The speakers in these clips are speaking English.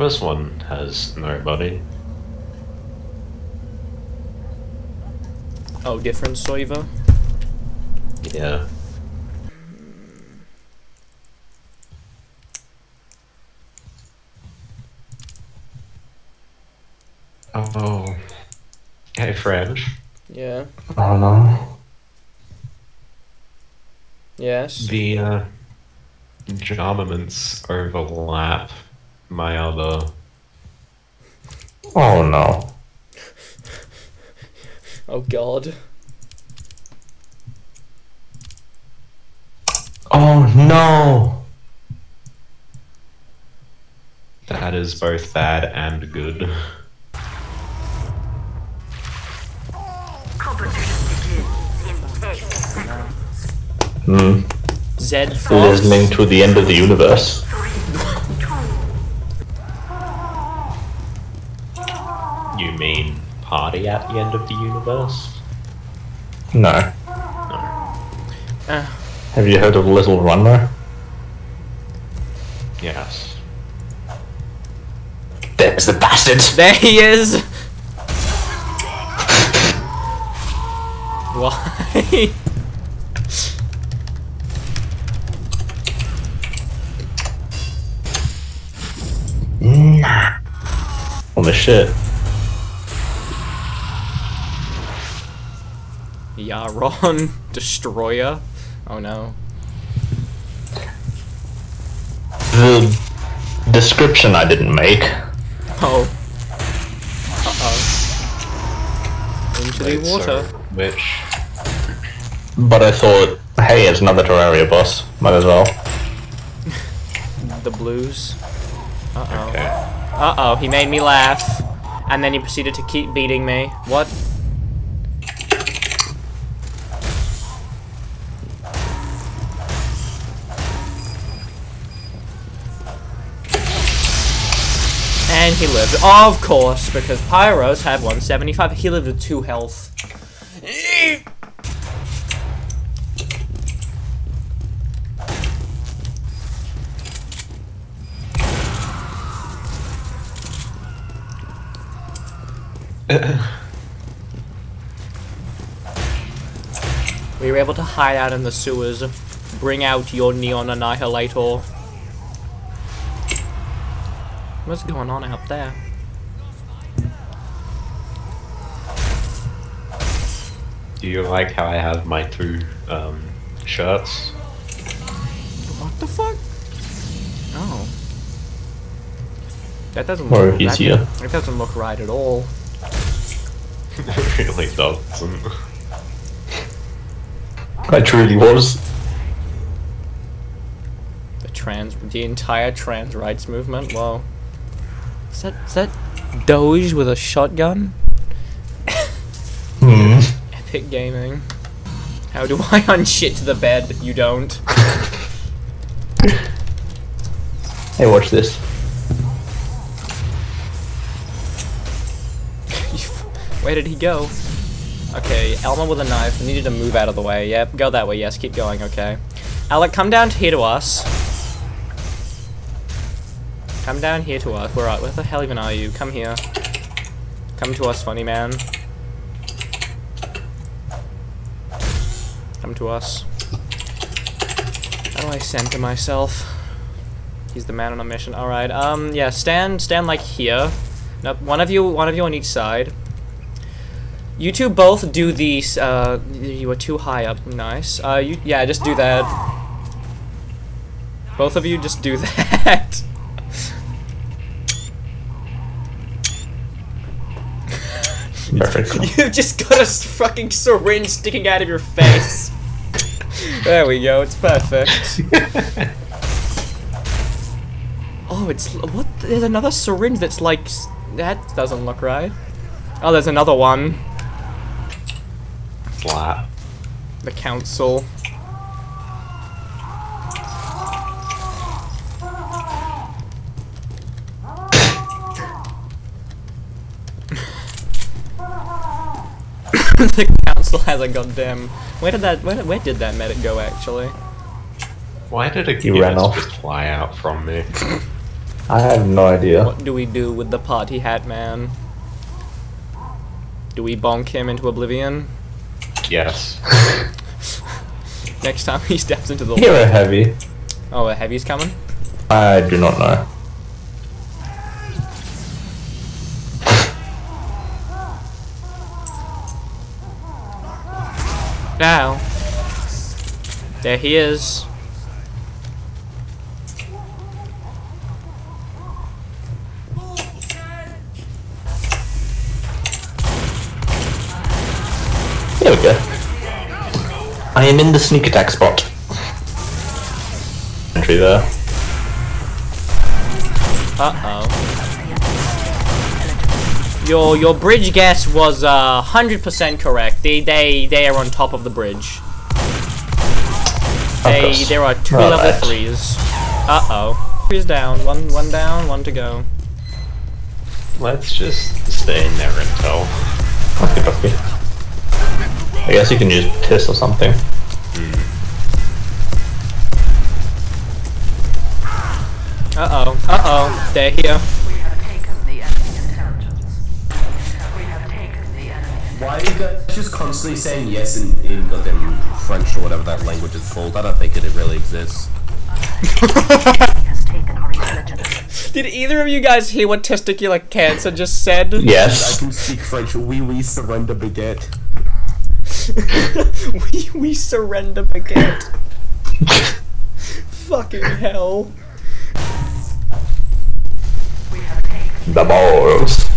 This one has nobody. Oh, different server? Yeah. Oh. Hey, French. Yeah. Oh no. Yes. The uh, armaments overlap my other. Oh no. Oh god. Oh no. That is both bad and good. Competition begins in 10 seconds. Hmm. Zed Fox. Listening to the end of the universe. Party at the end of the universe? No. Uh, Have you heard of Little Runner? Yes. There's the bastard. there he is! Why? Nah. Holy shit. Yaron Destroyer? Oh no. The description I didn't make. Oh. Uh-oh. Into the water. so which But I thought, hey, it's another Terraria boss. Might as well. The blues. Uh-oh. okay. Uh-oh, he made me laugh. And then he proceeded to keep beating me. What? And he lived. Of course, because Pyros had 175. He lived with 2 health. We were able to hide out in the sewers. Bring out your Neon Annihilator. What's going on out there? Do you like how I have my two um, shirts? What the fuck? Oh. That doesn't Or look that- easier. That doesn't look right at all. it really doesn't. I truly was. The trans, the entire trans rights movement. Whoa. Is that is that Doge with a shotgun? Hmm. Epic gaming. How do I unshit to the bed? You don't. Hey, watch this. Where did he go? Okay, Elma with a knife. Needed to move out of the way. Yep, go that way. Yes, keep going. Okay. Alec, come down here to us. Come down here to us. Where are? Where the hell even are you? Come here. Come to us, funny man. Come to us. How do I center myself? He's the man on a mission. All right. Um. Yeah. Stand. Stand like here. Nope. One of you. One of you on each side. You two both do these. Uh, you are too high up. Nice. Uh, you. Yeah. Just do that. Both of you just do that. Perfect. You've just got a fucking syringe sticking out of your face. there we go. It's perfect. Oh, it's what? There's another syringe that's like that doesn't look right. Oh, there's another one. Flat. The council. The council has a goddamn. Where did that? Where, where did that medic go actually? Why did a He ran Guinness off. just fly out from me? I have no idea. What do we do with the party hat man? Do we bonk him into oblivion? Yes. Next time he steps into the Hero heavy. Oh, a heavy's coming? I do not know. Now. There he is. Here we go. I am in the sneak attack spot. Entry there. Uh-oh. Your your bridge guess was uh, 100% correct. They they they are on top of the bridge. They there are two Alright. level threes. Uh-oh. Three's down. One one down, one to go. Let's just stay in there until. Okay, okay. I guess you can use piss or something. Uh-oh. Uh-oh. They're here. Why are you guys just constantly saying yes in, in goddamn French or whatever that language is called? I don't think it really exists. has taken our intelligence. Did either of you guys hear what testicular cancer just said? Yes. I can speak French. Oui, oui, surrender baguette. we we surrender baguette. Fucking hell. We have taken the balls.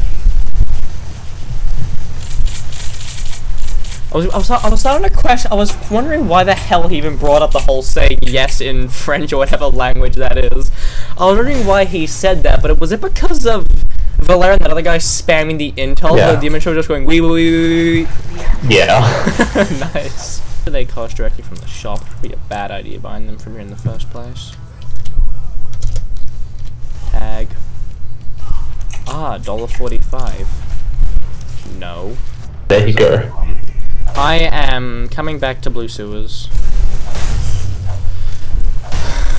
I was, I was, I was starting to question. I was wondering why the hell he even brought up the whole saying yes in French or whatever language that is. I was wondering why he said that, but it was it because of Valera and that other guy spamming the intel? Yeah. The demon show just going wee wee wee wee. Yeah. nice. They cost directly from the shop. It would be a bad idea buying them from here in the first place. Tag. Ah, dollar forty-five. No. there you go. I am coming back to Blue Sewers.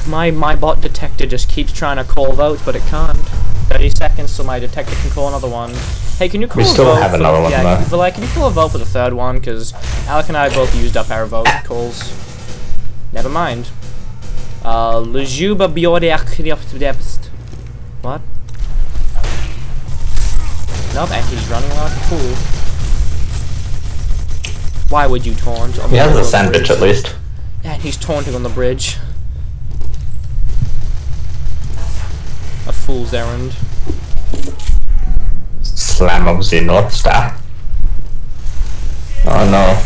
My my bot detector just keeps trying to call votes, but it can't. 30 seconds till my detector can call another one. Hey, can you call We a still vote have for- another one, Yeah, though. like, can you call a vote for the third one? Because Alec and I both used up our vote calls. Never mind. Uh. What? Nope, and he's running like a fool. Why would you taunt? on He has a sandwich at least. And he's taunting on the bridge. A fool's errand. Slam of the North Star. Oh no.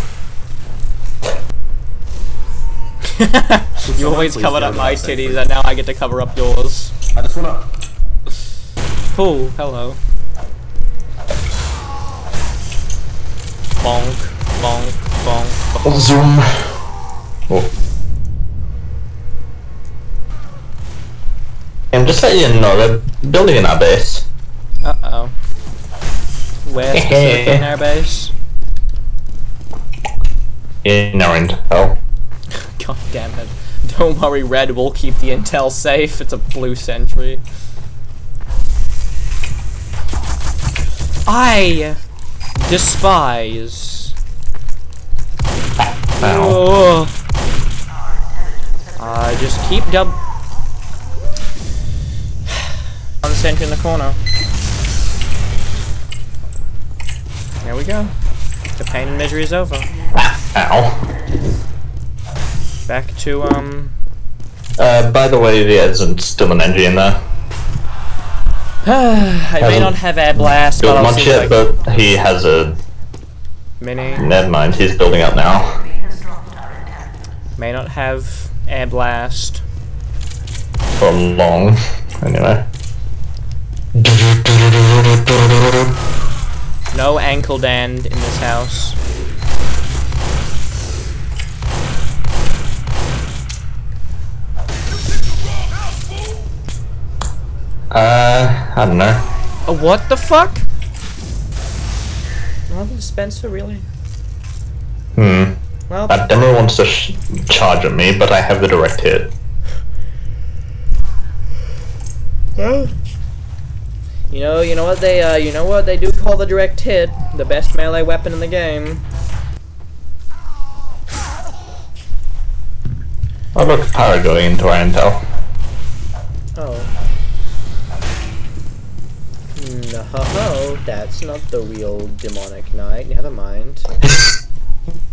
you always please covered up my that titties, and now I get to cover up yours. I just wanna. Cool, hello. Bonk, bonk. Zoom. Oh. I'm just letting you know they're building in our base. Uh oh. Where specifically in our base? In our intel. God damn it. Don't worry, Red, we'll keep the intel safe. It's a blue sentry. I despise. Ow. Uh, just keep dub. On the sentry in the corner. There we go. The pain and misery is over. Ow. Back to, um. Uh, by the way, there isn't still an engine in there. I may Hasn't have air blast, but much yet, but he has a. Mini. Never mind, he's building up now. has dropped our intelligence. May not have air blast. For long. Anyway. No ankle dand in this house. Uh, I don't know. Uh, what the fuck? Another dispenser, really? Well, That demo wants to sh- charge at me, but I have the direct hit. well You know, you know what they, uh, you know what they do call the direct hit, the best melee weapon in the game. Oh look, Para going into our intel. Oh. No, ho, that's not the real demonic knight. Never mind.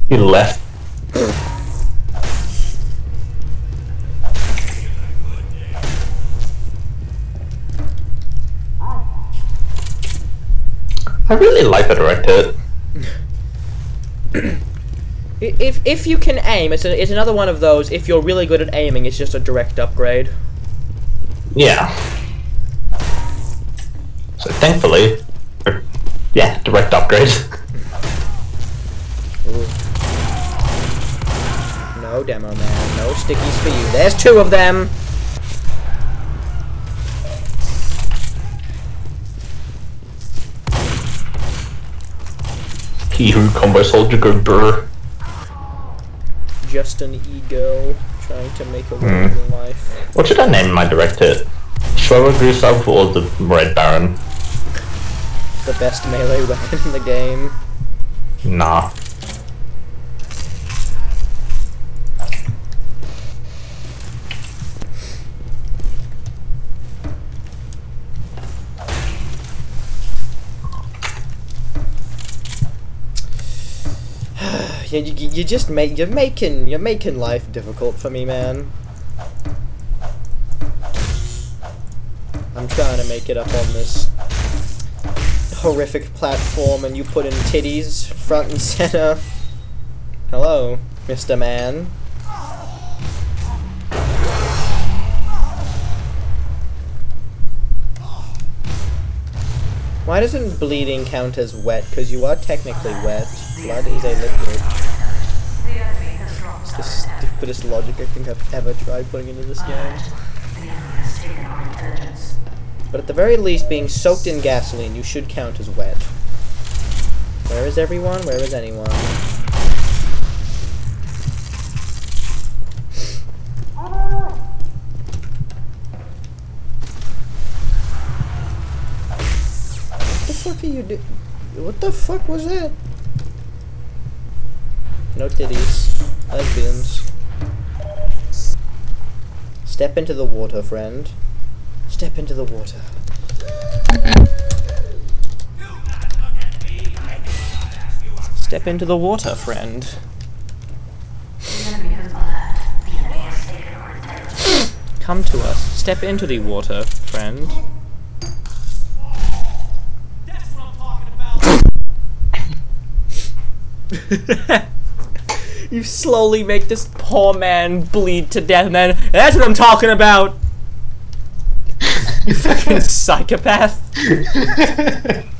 He left. I really like the direct hit. I- If if you can aim, it's a, it's another one of those. If you're really good at aiming, it's just a direct upgrade. Yeah. So thankfully, yeah, direct upgrade. No demo man, no stickies for you. There's two of them. he who combo soldier go brr. Just an ego trying to make a living Hmm. in life. What should I name my direct hit? Gustav or the Red Baron? The best melee weapon in the game. Nah. You, you just make you're making you're making life difficult for me, man. I'm trying to make it up on this horrific platform, and you put in titties front and center. Hello, Mr. Man. Why doesn't bleeding count as wet? Because you are technically wet. Blood is a liquid. Dropped The stupidest logic I think I've ever tried putting into this game. But at the very least, being soaked in gasoline, you should count as wet. Where is everyone? Where is anyone? What the fuck are you? What the fuck was that? No titties. Lesbians. Step into the water, friend. Step into the water. Step into the water, friend. Come to us. Step into the water, friend. you slowly make this poor man bleed to death, and then that's what I'm talking about. you fucking psychopath.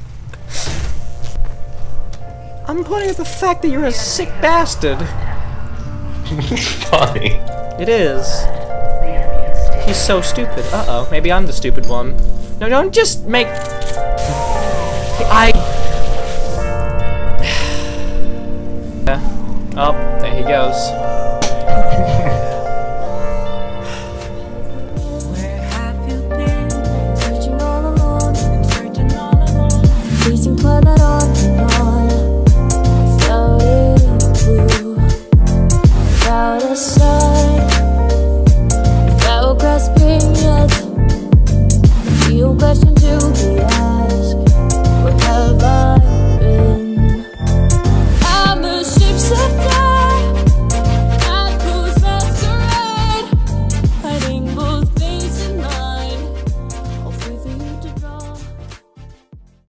I'm pointing at the fact that you're a sick bastard. Funny. It is. The enemy has taken He's so stupid. Uh oh, maybe I'm the stupid one. No, don't just make. I. Oh, there he goes.